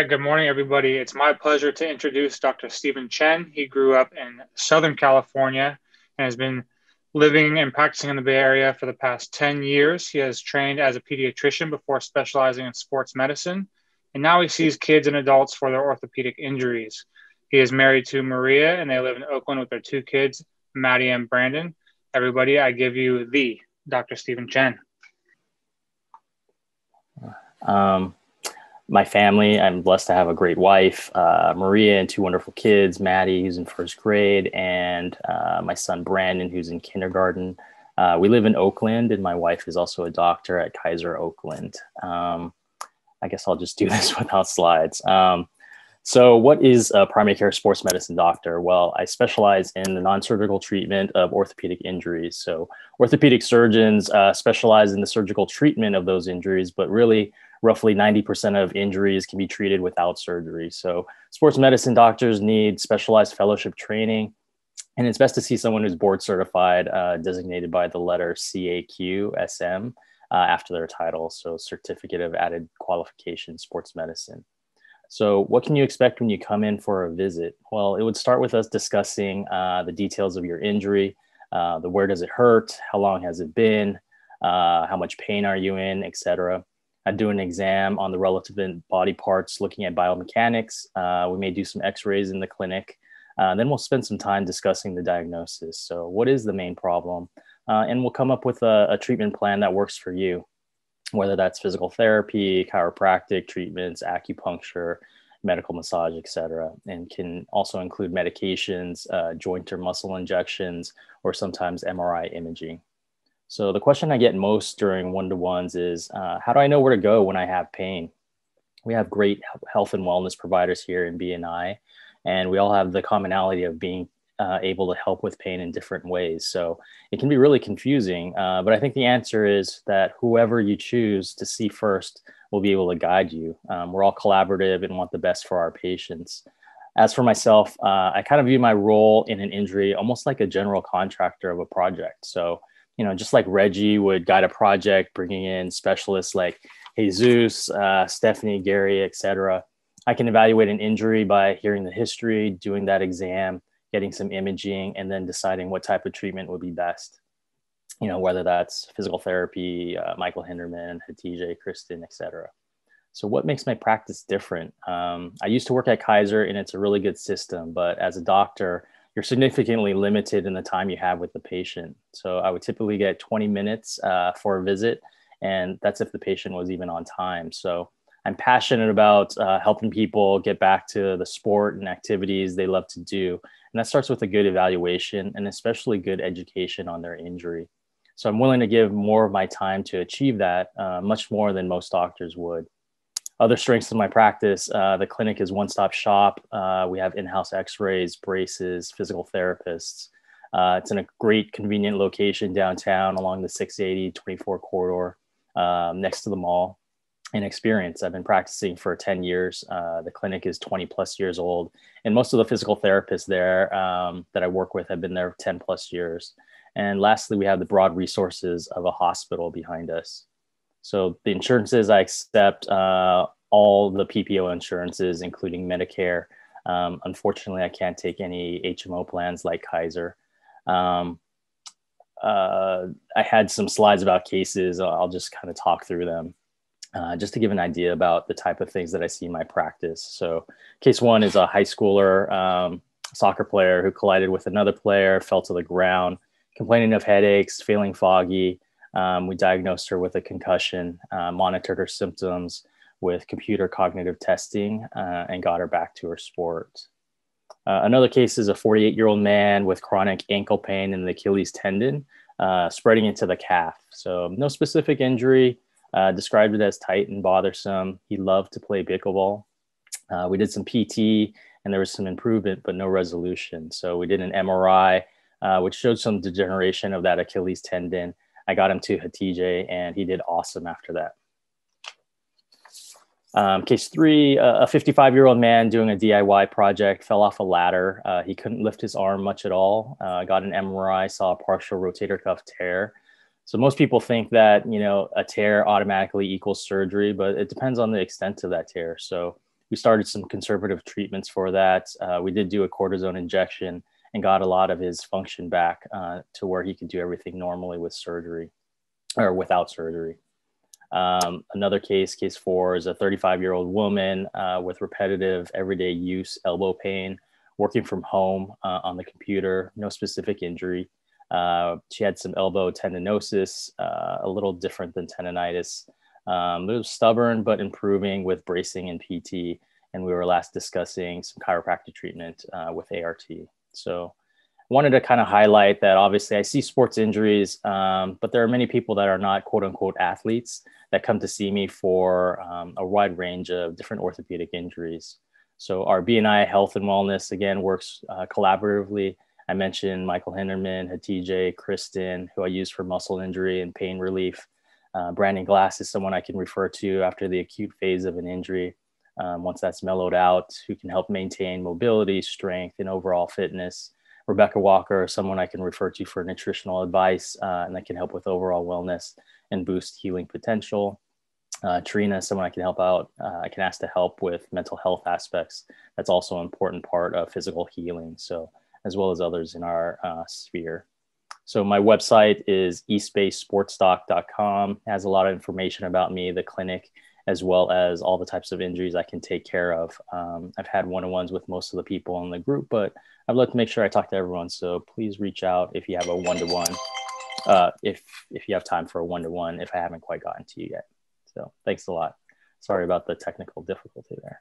Good morning, everybody. It's my pleasure to introduce Dr. Stephen Chen. He grew up in Southern California and has been living and practicing in the Bay Area for the past 10 years. He has trained as a pediatrician before specializing in sports medicine, and now he sees kids and adults for their orthopedic injuries. He is married to Maria, and they live in Oakland with their two kids, Maddie and Brandon. Everybody, I give you the Dr. Stephen Chen. Um, my family. I'm blessed to have a great wife, uh, Maria, and two wonderful kids, Maddie, who's in first grade, and uh, my son, Brandon, who's in kindergarten. Uh, we live in Oakland, and my wife is also a doctor at Kaiser Oakland. Um, I guess I'll just do this without slides. Um, so, what is a primary care sports medicine doctor? Well, I specialize in the non surgical treatment of orthopedic injuries. So, orthopedic surgeons uh, specialize in the surgical treatment of those injuries, but really, roughly 90% of injuries can be treated without surgery. So, sports medicine doctors need specialized fellowship training. And it's best to see someone who's board certified, uh, designated by the letter CAQSM uh, after their title. So, Certificate of Added Qualification Sports Medicine. So, what can you expect when you come in for a visit? Well, it would start with us discussing uh, the details of your injury, uh, the where does it hurt, how long has it been, uh, how much pain are you in, etc. I do an exam on the relevant body parts, looking at biomechanics. Uh, we may do some X-rays in the clinic. Uh, then we'll spend some time discussing the diagnosis. So, what is the main problem? Uh, and we'll come up with a, a treatment plan that works for you whether that's physical therapy, chiropractic treatments, acupuncture, medical massage, etc., and can also include medications, uh, joint or muscle injections, or sometimes MRI imaging. So the question I get most during one-to-ones is, uh, how do I know where to go when I have pain? We have great health and wellness providers here in BNI, and we all have the commonality of being uh, able to help with pain in different ways. So it can be really confusing. Uh, but I think the answer is that whoever you choose to see first will be able to guide you. Um, we're all collaborative and want the best for our patients. As for myself, uh, I kind of view my role in an injury almost like a general contractor of a project. So, you know, just like Reggie would guide a project, bringing in specialists like Jesus, uh, Stephanie, Gary, etc. I can evaluate an injury by hearing the history, doing that exam, getting some imaging, and then deciding what type of treatment would be best. You know, whether that's physical therapy, uh, Michael Hinderman, Hatice, Kristen, etc. So, what makes my practice different? Um, I used to work at Kaiser, and it's a really good system. But as a doctor, you're significantly limited in the time you have with the patient. So, I would typically get 20 minutes uh, for a visit, and that's if the patient was even on time. So, I'm passionate about uh, helping people get back to the sport and activities they love to do. And that starts with a good evaluation and especially good education on their injury. So I'm willing to give more of my time to achieve that, uh, much more than most doctors would. Other strengths of my practice uh, the clinic is one stop shop. Uh, we have in house x rays, braces, physical therapists. Uh, it's in a great, convenient location downtown along the 680 24 corridor um, next to the mall and experience. I've been practicing for 10 years. Uh, the clinic is 20 plus years old. And most of the physical therapists there um, that I work with have been there 10 plus years. And lastly, we have the broad resources of a hospital behind us. So the insurances I accept, uh, all the PPO insurances, including Medicare. Um, unfortunately, I can't take any HMO plans like Kaiser. Um, uh, I had some slides about cases. I'll just kind of talk through them uh, just to give an idea about the type of things that I see in my practice. So, case one is a high schooler um, soccer player who collided with another player, fell to the ground, complaining of headaches, feeling foggy. Um, we diagnosed her with a concussion, uh, monitored her symptoms with computer cognitive testing, uh, and got her back to her sport. Uh, another case is a 48 year old man with chronic ankle pain in the Achilles tendon, uh, spreading into the calf. So, no specific injury, uh, described it as tight and bothersome. He loved to play pickleball. Uh, we did some PT and there was some improvement, but no resolution. So we did an MRI, uh, which showed some degeneration of that Achilles tendon. I got him to Hatice and he did awesome after that. Um, case three, a 55 year old man doing a DIY project fell off a ladder. Uh, he couldn't lift his arm much at all. Uh, got an MRI, saw a partial rotator cuff tear. So most people think that you know a tear automatically equals surgery, but it depends on the extent of that tear. So we started some conservative treatments for that. Uh, we did do a cortisone injection and got a lot of his function back uh, to where he could do everything normally with surgery or without surgery. Um, another case, case four, is a 35 year old woman uh, with repetitive everyday use elbow pain, working from home uh, on the computer, no specific injury. Uh, she had some elbow tendinosis, uh, a little different than tendonitis. Um, it was stubborn, but improving with bracing and PT. And we were last discussing some chiropractic treatment uh, with ART. So I wanted to kind of highlight that obviously I see sports injuries, um, but there are many people that are not quote unquote athletes that come to see me for um, a wide range of different orthopedic injuries. So our BNI Health and Wellness again works uh, collaboratively. I mentioned Michael Hinderman, Hatice, Kristen, who I use for muscle injury and pain relief. Uh, Brandon Glass is someone I can refer to after the acute phase of an injury. Um, once that's mellowed out, who can help maintain mobility, strength, and overall fitness. Rebecca Walker, someone I can refer to for nutritional advice, uh, and that can help with overall wellness and boost healing potential. Uh, Trina, someone I can help out. Uh, I can ask to help with mental health aspects. That's also an important part of physical healing. So, as well as others in our uh, sphere. So my website is eastbaysportsdoc.com. It has a lot of information about me, the clinic, as well as all the types of injuries I can take care of. Um, I've had one-on-ones with most of the people in the group, but I'd like to make sure I talk to everyone. So please reach out if you have a one-to-one, uh, if if you have time for a one-to-one. If I haven't quite gotten to you yet, so thanks a lot. Sorry about the technical difficulty there.